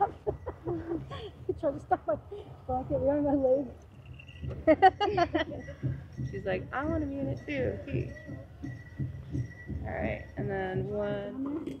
around. I tried to stop my blanket around my leg. She's like, I want to be in it too. All right, and then one.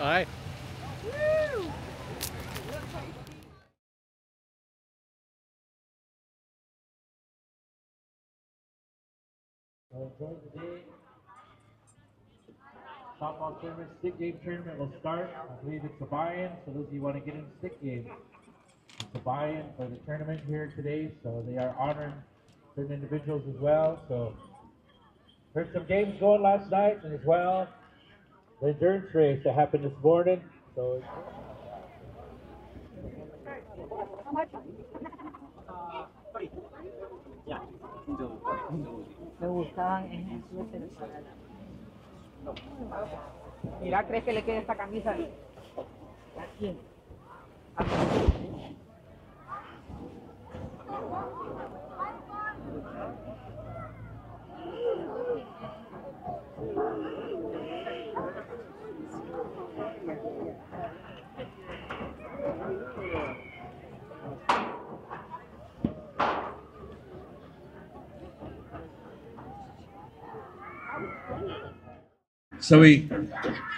Aye. Today, softball tournament, stick game tournament will start. I believe it's a buy-in, so those of you want to get in stick game, it's a buy-in for the tournament here today. So they are honoring certain individuals as well. So heard some games going last night as well the endurance race that happened this morning. So. Me gustaban en. Mira, ¿crees que le quede esta camisa? ¿A quién? ¿A quién? So we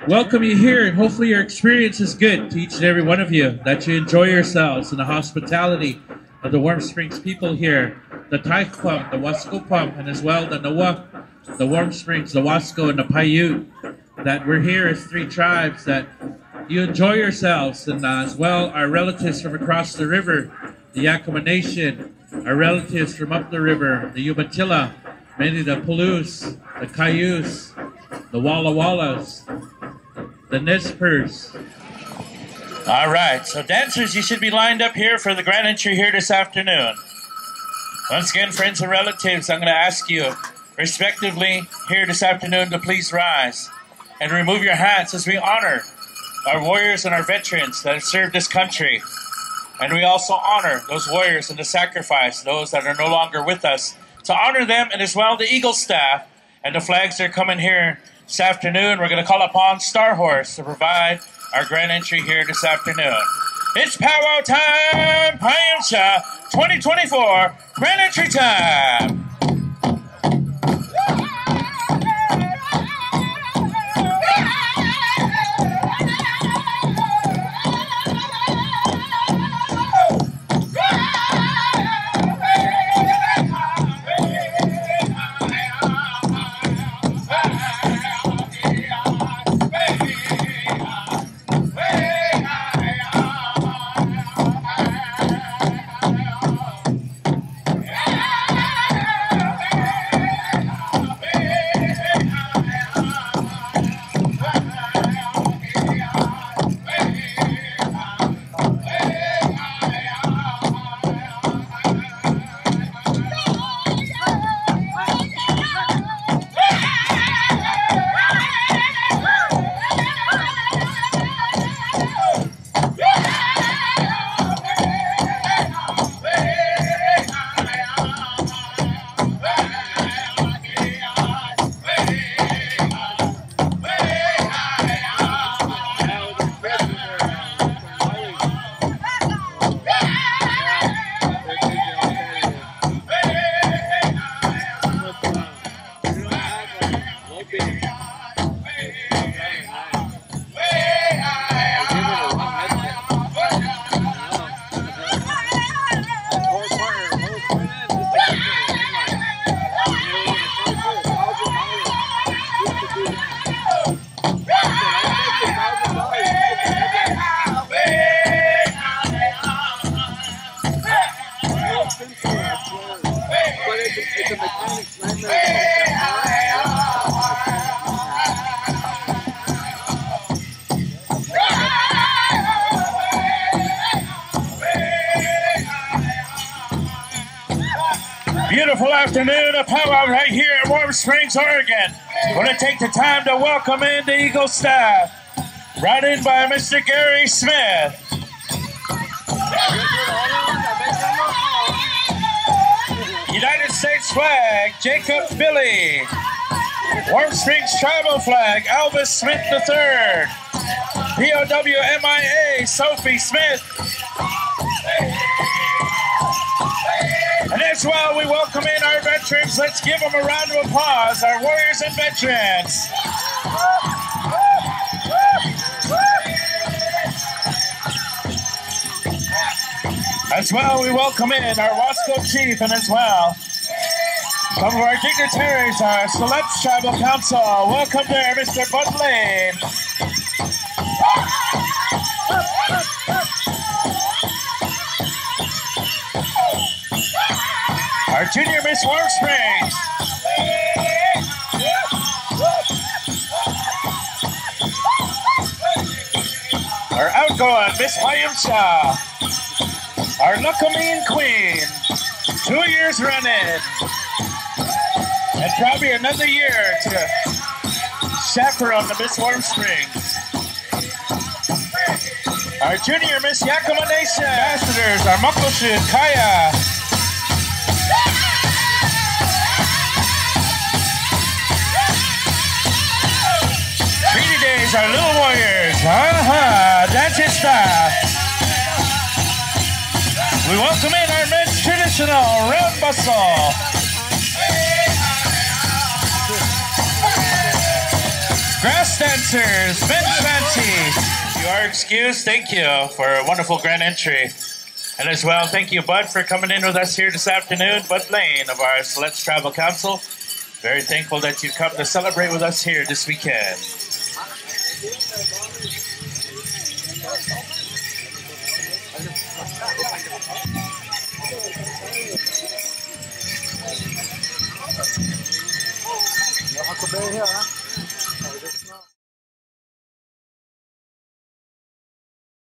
welcome you here, and hopefully your experience is good to each and every one of you, that you enjoy yourselves in the hospitality of the Warm Springs people here, the Taikwam, the Waskupam, and as well the Nawa, the Warm Springs, the Wasco, and the Paiute, that we're here as three tribes, that you enjoy yourselves, and uh, as well our relatives from across the river, the Yakima Nation, our relatives from up the river, the Umatilla, many of the Palouse, the Cayuse, the Walla Wallas, the Nez Perce. All right, so dancers, you should be lined up here for the grand entry here this afternoon. Once again, friends and relatives, I'm going to ask you, respectively, here this afternoon to please rise and remove your hats as we honor our warriors and our veterans that have served this country. And we also honor those warriors and the sacrifice, those that are no longer with us, to honor them and as well the Eagle staff and the flags that are coming here this afternoon. We're going to call upon Star Horse to provide our grand entry here this afternoon. It's powwow time, Pi-Um-Sha 2024 grand entry time. Powwow right here at Warm Springs, Oregon. Want to take the time to welcome in the Eagle staff, brought in by Mr. Gary Smith. United States flag, Jacob Billy. Warm Springs tribal flag, Elvis Smith III. POW MIA, Sophie Smith. As well, we welcome in our veterans. Let's give them a round of applause, our warriors and veterans. As well, we welcome in our Wasco chief and as well some of our dignitaries, our Siletz Tribal Council. Welcome there, Mr. Bud Lane. Junior Miss Warm Springs. Our outgoing Miss Pi-Um-Sha. Our Luckamine Queen. Two years running. And probably another year to chaperone the Miss Warm Springs. Our junior Miss Yakima Nation ambassadors, our Muckleshi Kaya. Treaty Days, our little warriors. Uh-huh, that's his staff. We welcome in our men's traditional round bustle. Grass dancers, men's fancy. You are excused. Thank you for a wonderful grand entry. And as well, thank you, Bud, for coming in with us here this afternoon. Bud Lane of our Siletz Tribal Council. Very thankful that you've come to celebrate with us here this weekend. 等一下啊。